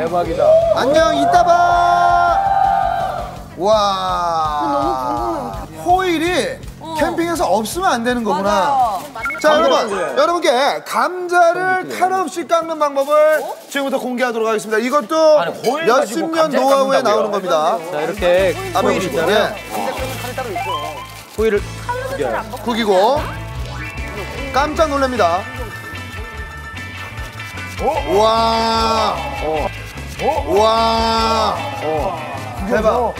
대박이다. 안녕 이따 봐. 와. 호일이 캠핑에서 없으면 안 되는 거구나. 자 여러분 여러분께 감자를 칼 없이 깎는 방법을 지금부터 공개하도록 하겠습니다. 이것도 몇십 년 노하우에? 나오는 겁니다. 자, 이렇게 호일 있잖아요. 예. 호일을 국이고 깜짝 놀랍니다. 와. 와. 대박.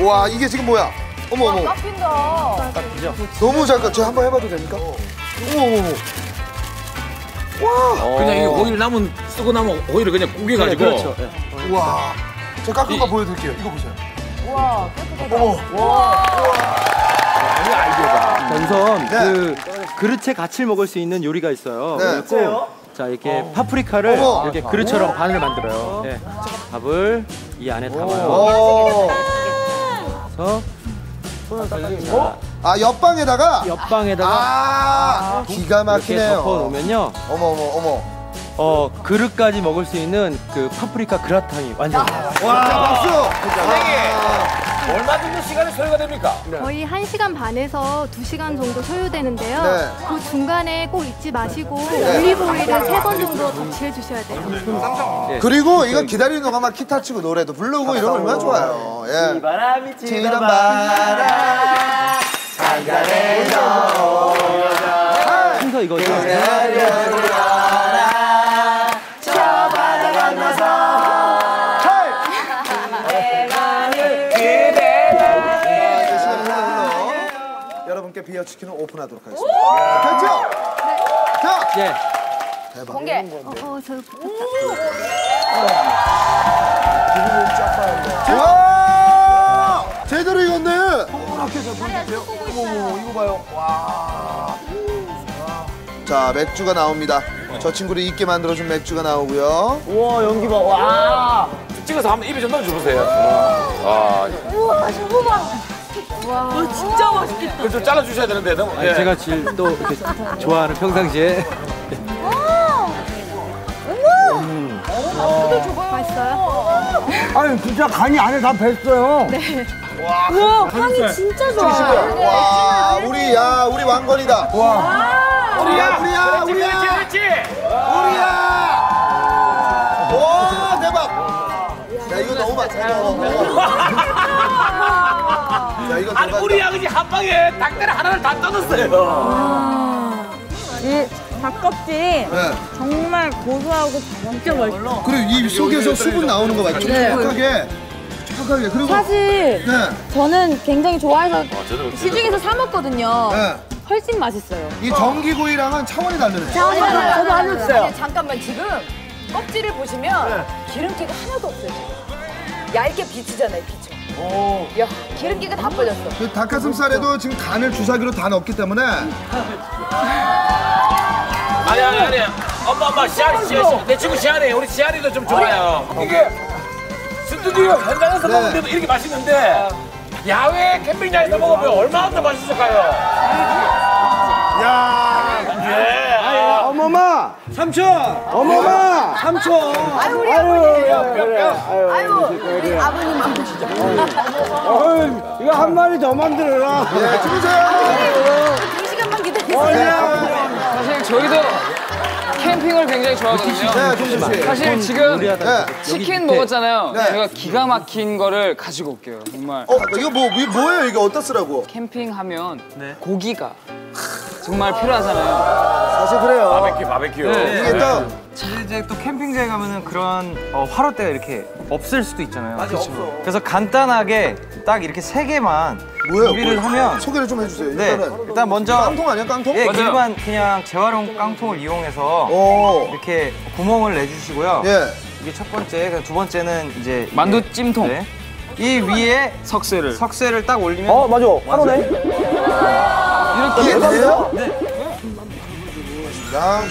와 이게 지금 뭐야? 어머 어머. 깎인다. 너무 잘 깎. 제가 한번 해봐도 됩니까? 어머 어머 어머. 그냥 이 오일 남은 쓰고 남은 오일을 그냥 구겨가지고. 그렇죠. 예. 와. 제가 깎은 거 보여드릴게요. 이거 보세요. 우와, 깨끗하다. 이 아이디어가. 자, 우선 네. 그 그릇에 같이 먹을 수 있는 요리가 있어요. 네. 그래서 자 이렇게 파프리카를 어머. 이렇게 그릇처럼 반을 만들어요. 네. 밥을 이 안에 담아요. 어. 그래서 아 옆방에다가. 옆방에다가 아 기가 이렇게 막히네요. 덮어 놓으면요. 어머 어머 어머. 어 그릇까지 먹을 수 있는 그 파프리카 그라탕이 완성돼요. 와 박수. 얼마 정도 시간이 소요가 됩니까? 거의 1시간 반에서 2시간 정도 소요되는데요. 네. 그 중간에 꼭 잊지 마시고 올리브 오일을 3번 정도 섭취해 주셔야 돼요. 그리고 이거 기다리는 동안 막 기타 치고 노래도 부르고 이러면 얼마나 좋아요. 예. 바람이 지는 바람 순서 이거죠. 비어 치킨을 오픈하도록 하겠습니다. 됐죠? 자, 예. 대박. 공개. 어, 어, 저 와! 제대로 익었네. 동그랗게 잘 보이세요? 어머, 이거 봐요. 와. 자, 맥주가 나옵니다. 저 친구를 잊게 만들어준 맥주가 나오고요. 우와 연기 봐. 와. 찍어서 한번 입에 좀 넣어주세요. 아, 와, 진짜 맛있겠다. 그걸 좀 잘라 주셔야 되는데 너무. 아니, 예. 제가 제일 또 이렇게 좋아하는 평상시에 맛있어요? 아니 진짜 간이 안에 다 뱄어요. 우와, 향이 진짜 좋아요. 와, 우리, 야, 우리 왕건이다. 와. 우리야, 우리야, 그렇지, 우리야. 그렇지, 그렇지. 우리야! 와, 대박! 야, 이거 너무 맛있어. 야, 이거 아니. 우리 양이 한 방에 닭다리 하나를 다 떠났어요. 이 닭껍질이 네. 정말 고소하고 진짜 맛있어. 그리고 이 속에서 수분 나오는 거 맞죠? 촉촉하게. 촉촉하게. 그리고. 사실 네. 저는 굉장히 좋아해서 저도 시중에서 사 먹거든요. 네. 훨씬 맛있어요. 이 전기구이랑은 차원이 다르네. 저도 안 했어요. 잠깐만 지금 껍질을 보시면 기름기가 하나도 없어요. 지금. 얇게 비치잖아요, 비 쳐. 야, 기름기가 다 빠졌어. 그 닭가슴살에도 지금 간을 주사기로 다 넣었기 때문에 아니, 아니, 아니. 엄마, 엄마, 시아리, 시아리. 내 친구 시아리. 우리 시아리도 좀 좋아요. 이게 스튜디오 현장에서 네. 먹는데도 이렇게 맛있는데 야외 캠핑장에서 먹으면 얼마나 더 맛있을까요? 야 삼촌. 어머마 삼촌. 아유, 우리 아유 아버님. 그래. 아유, 아유, 우리 아버님. 어이, 이거 한 마리 더 만들어라. 네, 주무세요. 두 시간만 기다리세요. 사실 저희도 캠핑을 굉장히 좋아하거든요. 네. 사실 지금 네. 치킨 먹었잖아요. 네. 제가 기가 막힌 거를 가지고 올게요. 정말 어, 이거 뭐, 이게 뭐예요? 이게 어디다 쓰라고? 캠핑하면 고기가 정말 필요하잖아요. 사실 그래요. 바베큐, 바베큐. 이게 또 이제 또 캠핑장에 가면은 그런 어, 화롯대가 이렇게 없을 수도 있잖아요. 그래서 간단하게 딱 이렇게 세 개만 뭐예요? 준비를 뭐, 하면 소개를 좀 해주세요. 네 일단은 일단 먼저 깡통 아니야, 깡통? 예, 맞아요. 일반 그냥 재활용 깡통을 이용해서 오. 이렇게 구멍을 내주시고요. 예. 이게 첫 번째, 그두 번째는 이제 만두 이게- 찜통. 네. 이 위에 석쇠를 석쇠를 딱 올리면 어 맞아. 화로네. 이게 돼요? 네. 야,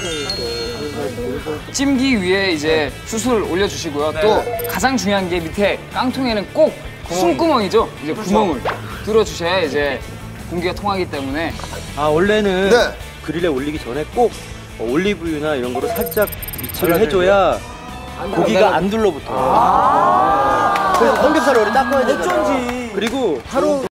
찜기 위에 이제 숯을 올려주시고요. 또 가장 중요한 게 밑에 깡통에는 꼭 숨구멍이죠. 이제 구멍을 뚫어주셔야 이제 공기가 통하기 때문에 아 원래는 네. 그릴에 올리기 전에 꼭 어, 올리브유나 이런 거로 살짝 위치를 해줘야 고기가 안 둘러붙어요. 그래서 삼겹살 오래 닦아야 되잖아요. 그리고 하루